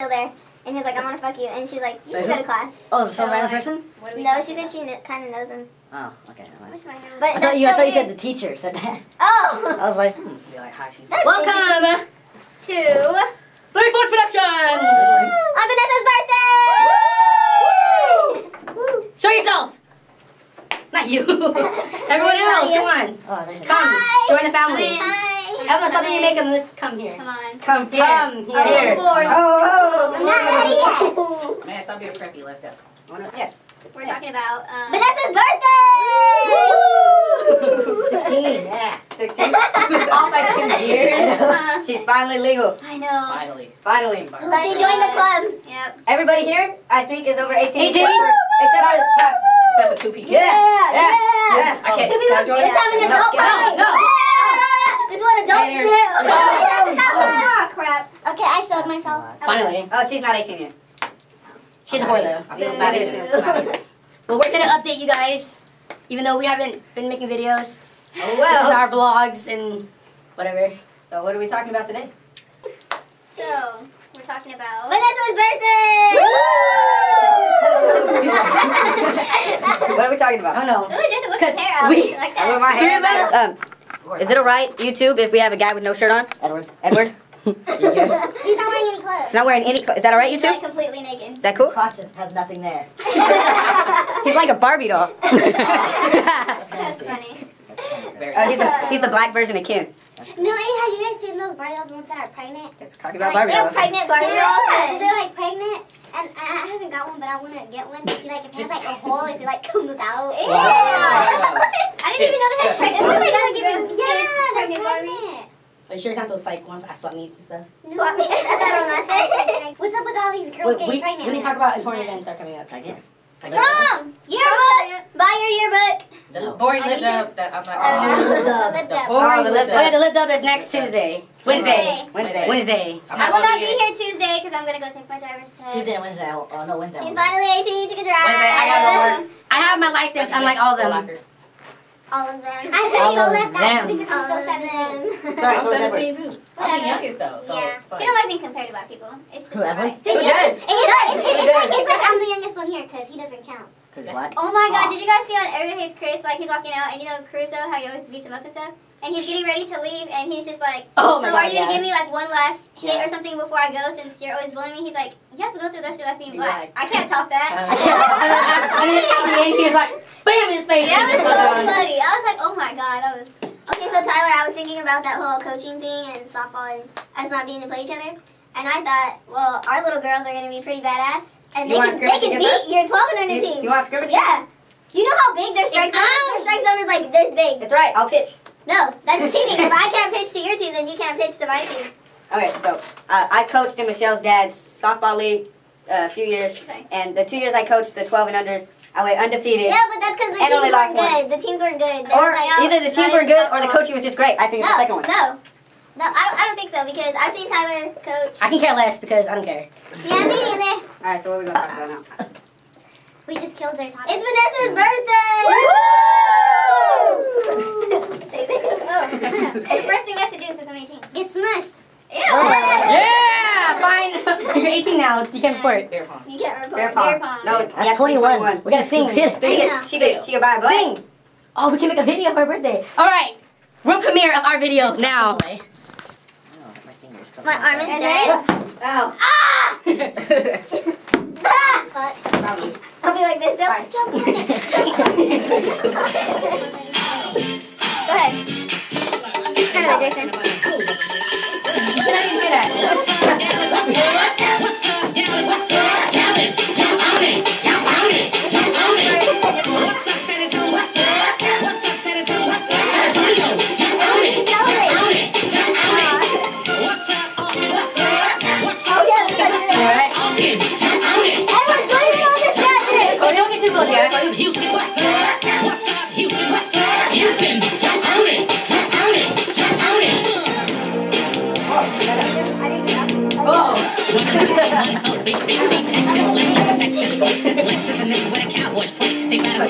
still there. And he's like, I want to fuck you. And she's like, you Wait, should go to class. Oh, some So, random like, person? What do we No, she said she kn- kind of knows him. Oh, okay. never. What's my hand? But I that's thought you. I thought you said the teacher said that. Oh! I was like, hmm. Be like, hi, she. That's Welcome to Three Fourths Production. On Vanessa's birthday! Woo! Show yourself. Not you. Everyone else, you. come on. Oh, Come, Hi. join the family. Hi! Evelyn, something you make them this. Come here. Come on. Come here. Come Oh, here. Lord. Oh, I'm not ready yet. Man, stop being preppy. Let's go. Yeah. We're talking about um, Vanessa's birthday! 16. Yeah. 16. All by two years. Uh, She's finally legal. I know. Finally. Finally. She joined the club. Yep. Everybody here, I think, is over 18. 18? Except for, except for Except for two people. Yeah, yeah, yeah. I can't. Two Can I people, join? let's have an No, adult get out. party. No. This is what adults Later. do. Oh. Oh, crap. Okay, I showed myself. Finally. Oh, she's not 18 yet. She's a whore though. I'm not even. I'm not even. But we're gonna update you guys, even though we haven't been making videos. Oh, This is well. our vlogs and whatever. So, what are we talking about today? So, we're talking about Vanessa's birthday! What are we talking I about? don't know. Ooh, just whip Cause his hair out we- like I whip my hair Three of out. Um, is it alright, YouTube, if we have a guy with no shirt on? Edward. Edward? He's not wearing any clothes. He's not wearing any clothes. Is that alright, He's YouTube? like completely naked. Is that cool? Crotch just has nothing there. He's like a Barbie doll. That's funny. Very Uh, he's, the, he's the black version of Ken. No, hey, have you guys seen those Barbie dolls ones that are pregnant? Guess we're talking about Like, Barbie We have dolls. pregnant Barbie Yeah, dolls. they're like pregnant, and I I haven't got one, but I want to get one. To see, like, if it has like a hole, if it like comes out. Ew. Wow. I didn't even know they had pregnant. What are they gonna give Yeah, kids they're pregnant Barbie? Pregnant. Are you sure it's not those like ones I swap meets and stuff? Swap me. I don't know. What's up with all these Wait, girls getting we, pregnant? we need to talk about important events that are coming up. Pregnant. Mom, yearbook. Buy your yearbook. The boring lip dub that I'm not. I don't know. Oh. The lip The dub. boring Oh, the lip lip Oh yeah, the lip dub is next Tuesday. Wednesday. Wednesday. Wednesday. I'm I will not be here Tuesday because I'm gonna go take my driver's test. Tuesday and Wednesday. Oh, oh, no, Wednesday. She's finally 18. She can drive. Wednesday, I gotta go I have my license, unlike all of them. Locker. All of them. I All feel of left them. out because All I'm of so 17. them. Sorry, I'm so 17 too. I'm the youngest though. So. Yeah. it's like- She don't like being compared to black people. It's just Whoever. not right. Who does? It's, it's, it's, it's, like, does? it's like I'm the youngest one here because he doesn't count. Because what? Oh my god, did you guys see on Everyone Hates Chris? Like, he's walking out, and you know Caruso, how he always beats him up and stuff? And he's getting ready to leave, and he's just like, Oh So my are God, you gonna yeah. give me like one last hit Yeah. or something before I go since you're always bullying me? He's like, You have to go through the rest of your life being black. black. I can't top that. Uh, I can't. And then, and then at the end, he was like, bam in his face. that was so funny. I was like, Oh my god, that was. Okay, so Tyler, I was thinking about that whole coaching thing and softball and us not being to play each other. And I thought, well, our little girls are gonna be pretty badass. And You they can, they scrimmage can against beat your 12 and Do under you, team. do you want to scrimmage? Yeah. You know how big their strike zone is? Their strike zone is like this big. That's right. I'll pitch. No, that's cheating. if I can't pitch to your team, then you can't pitch to my team. Okay, so uh, I coached in Michelle's dad's softball league uh, a few years, Okay. and the two years I coached the 12 and unders, I went undefeated. Yeah, but that's because the And teams weren't good. The teams weren't good. They Or like, oh, either the teams were even good or the coaching was just great. I think it's no, the second one. No, no, I don't. I don't think so because I've seen Tyler coach. I can care less because I don't care. Yeah, me neither. All right, so what are we gonna talk about now? We just killed their topic. It's Vanessa's birthday. oh. The first thing I should do since I'm 18. Get smushed. Ew. Yeah, fine. You're 18 now. You can report. Beer pong. You can't report. Bear Beer pong. pong. No, That's you have to be 21. We gotta sing. She could, she could, she could buy a black. Sing. Oh, we can make a video for her birthday. All right. World premiere of our video now. Oh, my fingers come My out. arm is dead. Ow. Ah! ah! I'll be like this. Don't Fine. jump on it. Ahead. Kind of Jason. You cannot even do that. All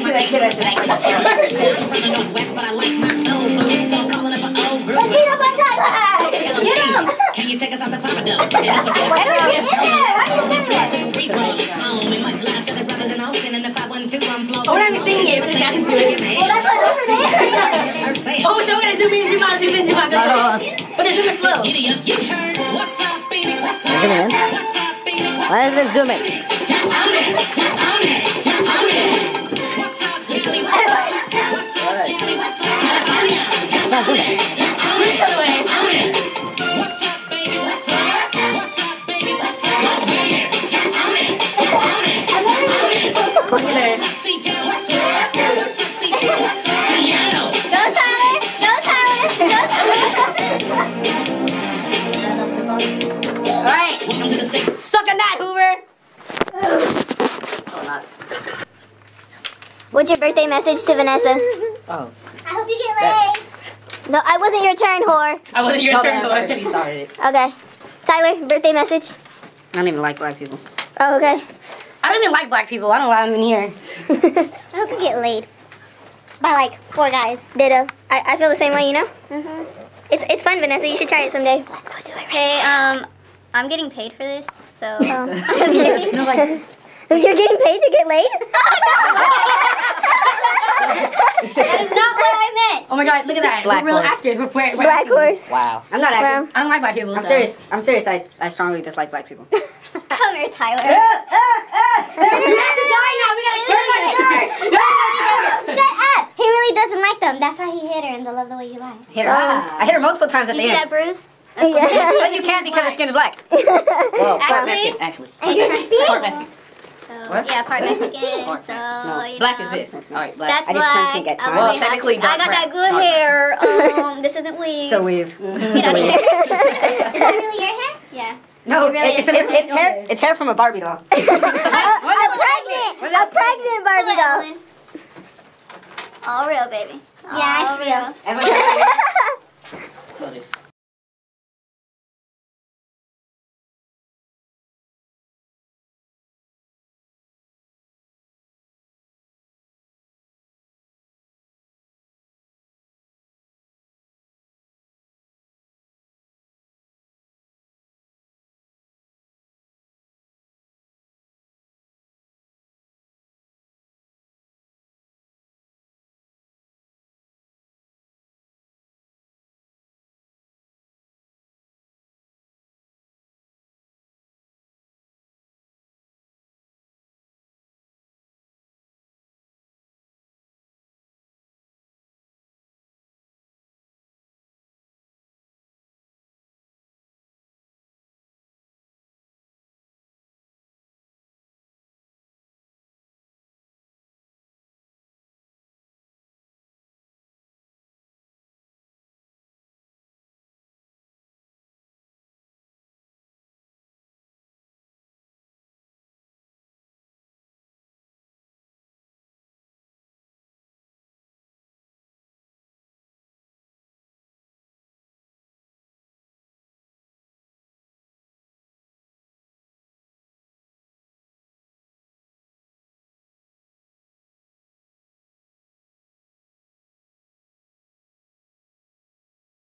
my kid at the I'm from the Northwest, but I like my soul food. So I'm calling up an old group. Let's get up on top Get him! Can you take us off the Papa Dough? I don't get it. How do you do that? Take a free roll. Home and much love to the brothers in Oakland. And if I wasn't too, I'm floating. Oh, I'm singing it, but it's not doing it. Well, that's what's over there. Oh, so when I zoom in, zoom out, zoom in, zoom out. But it's zoom slow. Giddy up, you turn. What's up, Phoenix? What's up? What's up, Phoenix? Why is it zooming? That, Hoover. Oh, not. What's your birthday message to Vanessa? Oh, I hope you get laid. No, I wasn't your turn, whore. I wasn't your turn, no, Hoover. she started it. Okay. Tyler, birthday message. I don't even like black people. Oh, okay. I don't even like black people. I don't allow them in here. I hope you get laid. By like four guys. Ditto. I, I feel the same way, you know? Mm-hmm. It's, it's fun, Vanessa. You should try it someday. Let's go do it. Hey, um, I'm getting paid for this, so. I'm just kidding. No, like, You're getting paid to get laid? That is not what I meant. oh my god, look at that. Black We're real horse. active. We're, we're, we're Black horse. Wow. I'm not acting. Wow. I don't like black people. I'm so. serious. I'm serious. I, I strongly dislike black people. Come here, Tyler. We have to die now. We gotta kill my shirt. Shut up! He really doesn't like them. That's why he hit her in the Love the Way You Lie. Hit her. Ah. I hit her multiple times at You the see that bruise? Yeah. But you can't because her skin's black. Well, part Actually- actually. And you're Part Mexican. So, What? yeah, part Mexican. Part so, No. you Black know. is this. All right, black. That's I just black. turned pink at I'm times. Well, technically happy. I got that good Dark hair. Um, this isn't weave. So we've. Get out of here. Is that really your hair? Yeah. No, It really it's, is. it's, it's, hair. It's hair from a Barbie doll. a pregnant, What a else? pregnant Barbie doll. All real, baby. Yeah, it's real. Everyone- So this.